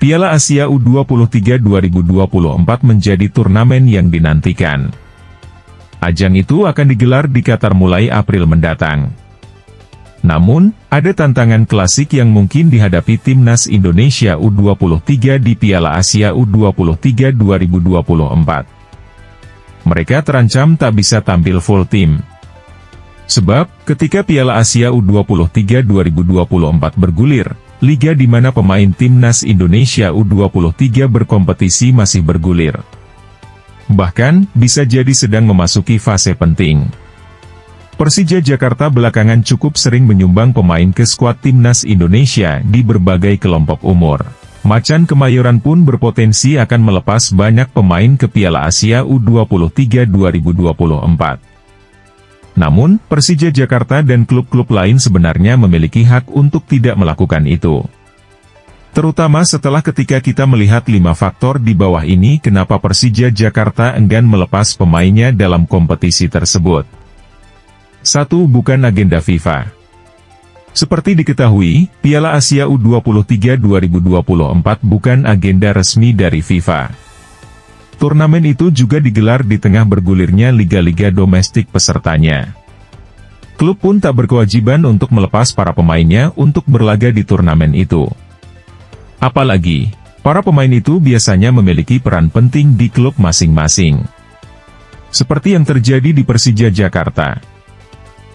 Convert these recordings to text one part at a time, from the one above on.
Piala Asia U23 2024 menjadi turnamen yang dinantikan. Ajang itu akan digelar di Qatar mulai April mendatang. Namun, ada tantangan klasik yang mungkin dihadapi timnas Indonesia U23 di Piala Asia U23 2024. Mereka terancam tak bisa tampil full tim. Sebab, ketika Piala Asia U23 2024 bergulir, liga di mana pemain timnas Indonesia U23 berkompetisi masih bergulir. Bahkan, bisa jadi sedang memasuki fase penting. Persija Jakarta belakangan cukup sering menyumbang pemain ke skuad timnas Indonesia di berbagai kelompok umur. Macan Kemayoran pun berpotensi akan melepas banyak pemain ke Piala Asia U23 2024. Namun, Persija Jakarta dan klub-klub lain sebenarnya memiliki hak untuk tidak melakukan itu. Terutama setelah ketika kita melihat lima faktor di bawah ini kenapa Persija Jakarta enggan melepas pemainnya dalam kompetisi tersebut. 1. Bukan agenda FIFA Seperti diketahui, Piala Asia U23 2024 bukan agenda resmi dari FIFA. Turnamen itu juga digelar di tengah bergulirnya liga-liga domestik pesertanya. Klub pun tak berkewajiban untuk melepas para pemainnya untuk berlaga di turnamen itu. Apalagi, para pemain itu biasanya memiliki peran penting di klub masing-masing. Seperti yang terjadi di Persija Jakarta.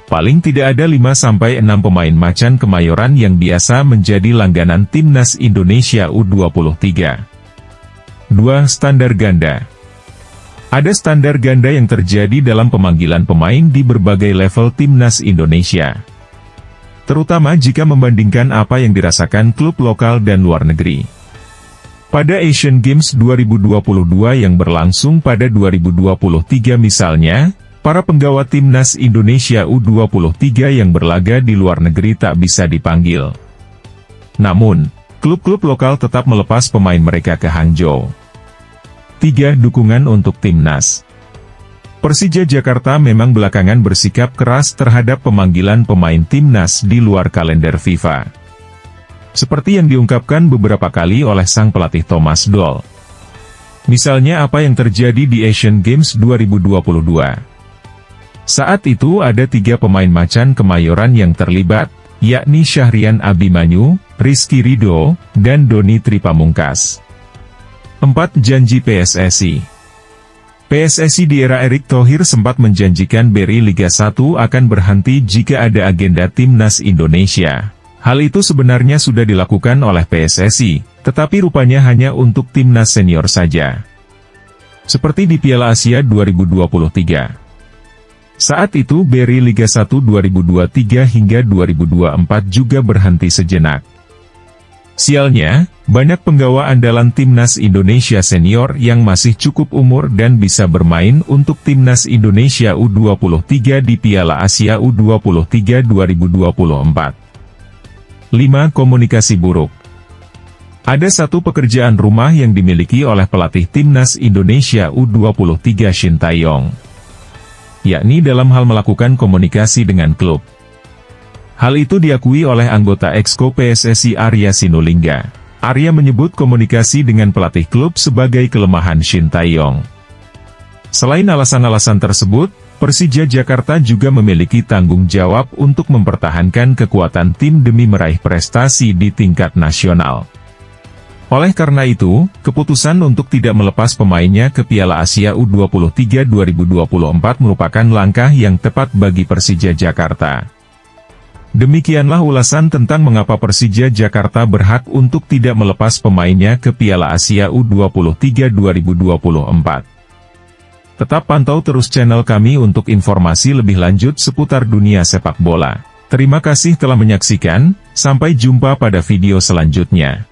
Paling tidak ada 5-6 pemain macan kemayoran yang biasa menjadi langganan timnas Indonesia U23. 2. Standar ganda Ada standar ganda yang terjadi dalam pemanggilan pemain di berbagai level timnas Indonesia. Terutama jika membandingkan apa yang dirasakan klub lokal dan luar negeri. Pada Asian Games 2022 yang berlangsung pada 2023 misalnya, para penggawa timnas Indonesia U23 yang berlaga di luar negeri tak bisa dipanggil. Namun, klub-klub lokal tetap melepas pemain mereka ke Hangzhou. 3. Dukungan untuk timnas Persija Jakarta memang belakangan bersikap keras terhadap pemanggilan pemain timnas di luar kalender FIFA. Seperti yang diungkapkan beberapa kali oleh sang pelatih Thomas Doll. Misalnya apa yang terjadi di Asian Games 2022. Saat itu ada tiga pemain macan kemayoran yang terlibat, yakni Syahrian Abimanyu, Rizky Rido, dan Doni Tripamungkas. 4. Janji PSSI PSSI di era Erick Thohir sempat menjanjikan Beri Liga 1 akan berhenti jika ada agenda Timnas Indonesia. Hal itu sebenarnya sudah dilakukan oleh PSSI, tetapi rupanya hanya untuk Timnas Senior saja. Seperti di Piala Asia 2023. Saat itu Beri Liga 1 2023 hingga 2024 juga berhenti sejenak. Sialnya, banyak penggawa andalan timnas Indonesia senior yang masih cukup umur dan bisa bermain untuk timnas Indonesia U23 di Piala Asia U23 2024. 5. Komunikasi buruk Ada satu pekerjaan rumah yang dimiliki oleh pelatih timnas Indonesia U23 Shin Taeyong yakni dalam hal melakukan komunikasi dengan klub. Hal itu diakui oleh anggota Exco PSSI Arya Sinulinga. Arya menyebut komunikasi dengan pelatih klub sebagai kelemahan Shin Taeyong. Selain alasan-alasan tersebut, Persija Jakarta juga memiliki tanggung jawab untuk mempertahankan kekuatan tim demi meraih prestasi di tingkat nasional. Oleh karena itu, keputusan untuk tidak melepas pemainnya ke Piala Asia U23 2024 merupakan langkah yang tepat bagi Persija Jakarta. Demikianlah ulasan tentang mengapa Persija Jakarta berhak untuk tidak melepas pemainnya ke Piala Asia U23 2024. Tetap pantau terus channel kami untuk informasi lebih lanjut seputar dunia sepak bola. Terima kasih telah menyaksikan, sampai jumpa pada video selanjutnya.